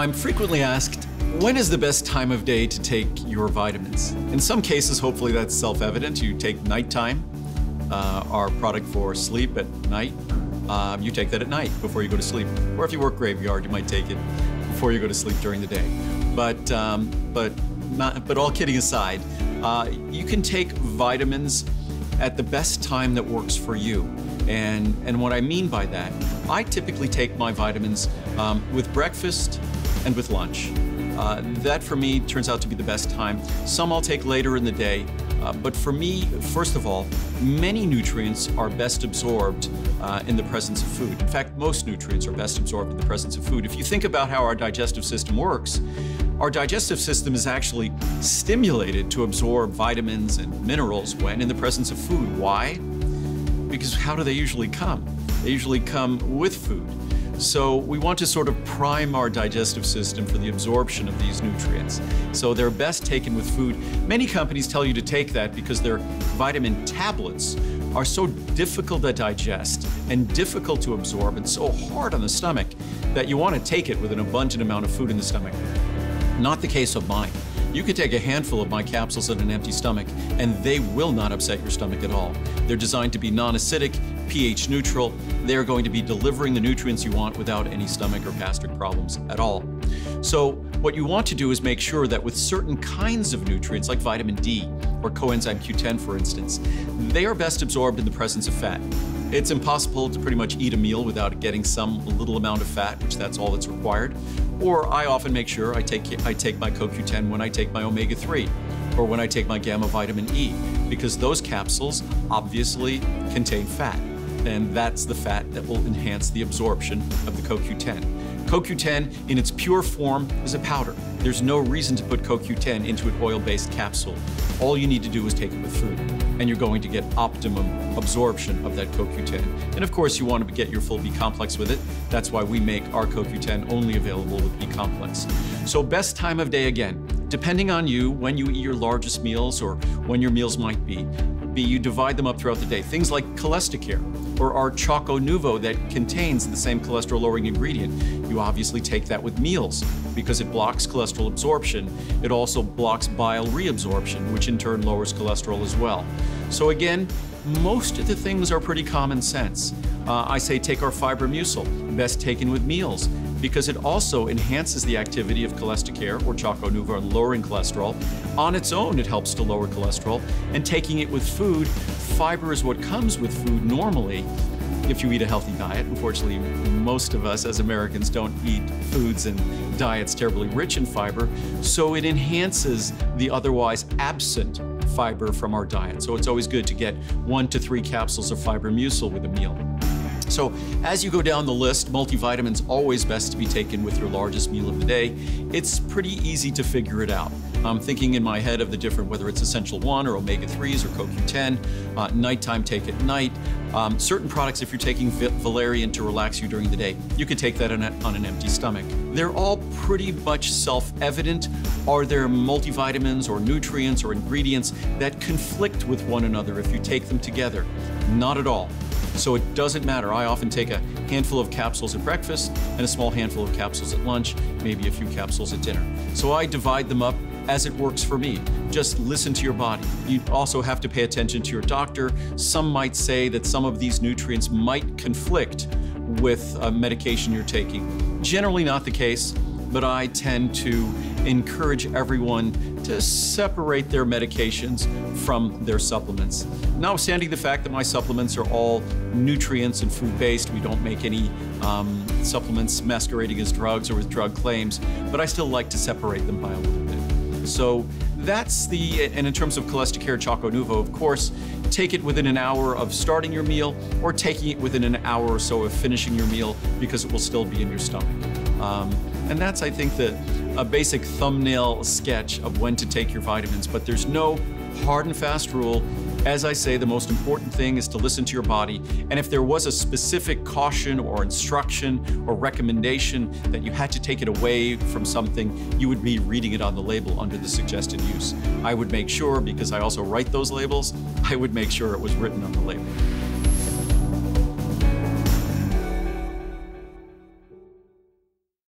I'm frequently asked, when is the best time of day to take your vitamins? In some cases, hopefully that's self-evident. You take nighttime, uh, our product for sleep at night. Um, you take that at night before you go to sleep. Or if you work graveyard, you might take it before you go to sleep during the day. But, um, but, not, but all kidding aside, uh, you can take vitamins at the best time that works for you. And, and what I mean by that, I typically take my vitamins um, with breakfast and with lunch. Uh, that for me turns out to be the best time. Some I'll take later in the day, uh, but for me, first of all, many nutrients are best absorbed uh, in the presence of food. In fact, most nutrients are best absorbed in the presence of food. If you think about how our digestive system works, our digestive system is actually stimulated to absorb vitamins and minerals when in the presence of food. Why? Because how do they usually come? They usually come with food. So we want to sort of prime our digestive system for the absorption of these nutrients. So they're best taken with food. Many companies tell you to take that because their vitamin tablets are so difficult to digest and difficult to absorb and so hard on the stomach that you want to take it with an abundant amount of food in the stomach. Not the case of mine. You could take a handful of my capsules at an empty stomach and they will not upset your stomach at all. They're designed to be non-acidic, pH neutral. They're going to be delivering the nutrients you want without any stomach or gastric problems at all. So what you want to do is make sure that with certain kinds of nutrients like vitamin D or coenzyme Q10 for instance, they are best absorbed in the presence of fat. It's impossible to pretty much eat a meal without getting some little amount of fat, which that's all that's required. Or I often make sure I take, I take my CoQ10 when I take my omega-3 or when I take my gamma vitamin E, because those capsules obviously contain fat. And that's the fat that will enhance the absorption of the CoQ10. CoQ10 in its pure form is a powder. There's no reason to put CoQ10 into an oil-based capsule. All you need to do is take it with food, and you're going to get optimum absorption of that CoQ10. And of course, you want to get your full B complex with it. That's why we make our CoQ10 only available with B complex. So best time of day again, depending on you, when you eat your largest meals or when your meals might be, be you divide them up throughout the day. Things like Cholecticare or our Choco Nuvo that contains the same cholesterol lowering ingredient. You obviously take that with meals because it blocks cholesterol absorption. It also blocks bile reabsorption, which in turn lowers cholesterol as well. So again, most of the things are pretty common sense. Uh, I say take our Fibromucil, best taken with meals because it also enhances the activity of Cholecticare or Choco Nuvo in lowering cholesterol. On its own, it helps to lower cholesterol, and taking it with food, fiber is what comes with food normally if you eat a healthy diet. Unfortunately, most of us as Americans don't eat foods and diets terribly rich in fiber, so it enhances the otherwise absent fiber from our diet. So it's always good to get one to three capsules of Fibromucil with a meal. So as you go down the list, multivitamins always best to be taken with your largest meal of the day. It's pretty easy to figure it out. I'm thinking in my head of the different, whether it's Essential 1 or Omega-3s or CoQ10, uh, nighttime take at night. Um, certain products, if you're taking valerian to relax you during the day, you could take that on, a, on an empty stomach. They're all pretty much self-evident. Are there multivitamins or nutrients or ingredients that conflict with one another if you take them together? Not at all. So it doesn't matter. I often take a handful of capsules at breakfast and a small handful of capsules at lunch, maybe a few capsules at dinner. So I divide them up as it works for me. Just listen to your body. You also have to pay attention to your doctor. Some might say that some of these nutrients might conflict with a medication you're taking. Generally not the case, but I tend to encourage everyone to separate their medications from their supplements. Notwithstanding the fact that my supplements are all nutrients and food-based, we don't make any um, supplements masquerading as drugs or with drug claims, but I still like to separate them by a little bit. So that's the, and in terms of Cholecticare Choco Nuvo, of course, take it within an hour of starting your meal or taking it within an hour or so of finishing your meal because it will still be in your stomach. Um, and that's, I think, the, a basic thumbnail sketch of when to take your vitamins, but there's no hard and fast rule. As I say, the most important thing is to listen to your body. And if there was a specific caution or instruction or recommendation that you had to take it away from something, you would be reading it on the label under the suggested use. I would make sure, because I also write those labels, I would make sure it was written on the label.